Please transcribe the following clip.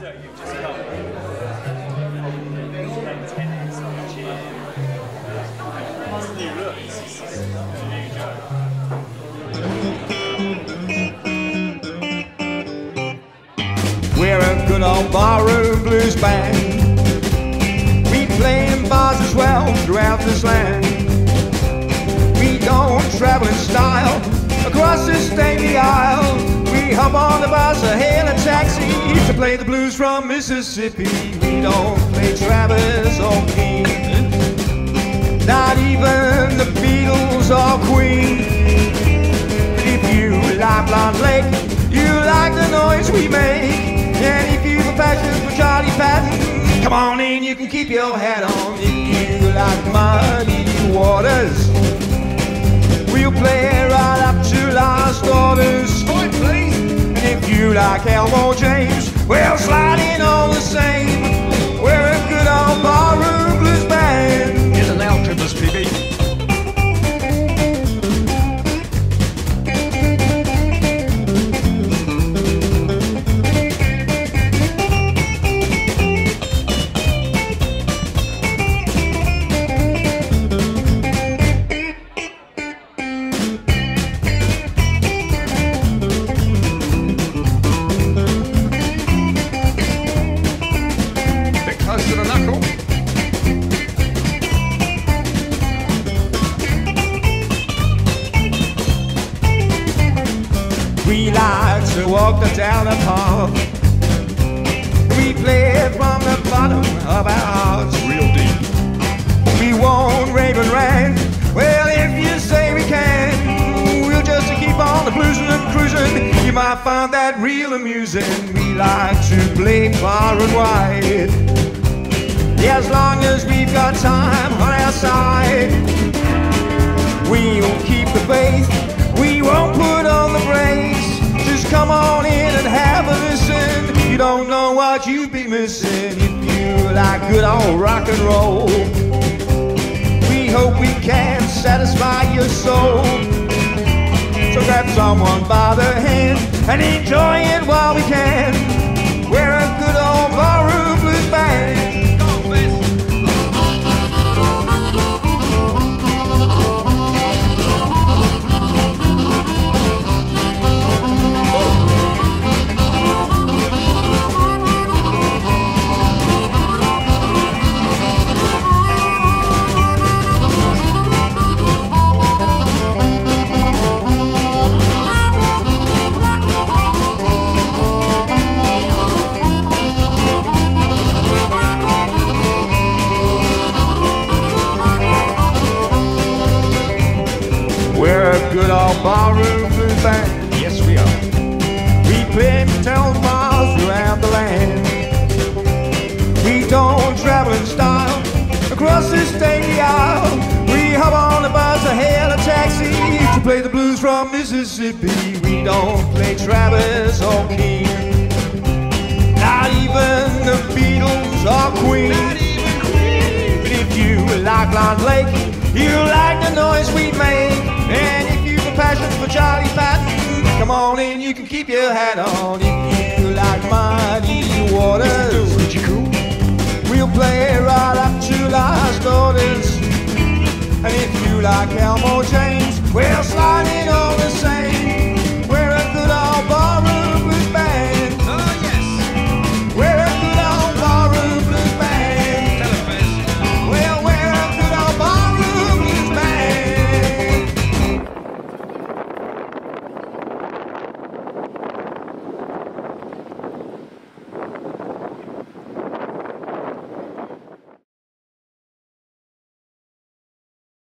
So you've just got We're a good old barroom blues band. We play in bars as well throughout this land. We don't travel in style across this stately isle. We hop on the bus or hail a taxi to play the blues from Mississippi. We don't play Travis or King, not even the Beatles or Queen. If you like Blind Blake, you like the noise we make. And if you've a passion for Charlie Patton, come on in, you can keep your hat on. If you like muddy waters, we'll play right up to last orders. And if you like Elmore James, we'll slide in all the same. The down the path. We play from the bottom of our hearts. Real deep. We won't rave and rant. Well, if you say we can, we'll just keep on the bluesing and cruising. You might find that real amusing. We like to play far and wide. Yeah, as long as we've got time on our side, we'll keep the faith. You'd be missing if you like good old rock and roll. We hope we can satisfy your soul. So grab someone by the hand and enjoy it while we can. Good old barroom blues band. Yes, we are. We play motel bars throughout the land. We don't travel in style across this stately isle. We hop on the bus or hail a taxi to play the blues from Mississippi. We don't play Travis or King, not even the Beatles or Queen. But if you like Blind Blake, you like the noise we make. And a passion for Charlie Patton. Come on in, you can keep your hat on. If you like Muddy Waters, would you cool? We'll play right up to last orders. And if you like Elmore James, we'll slide it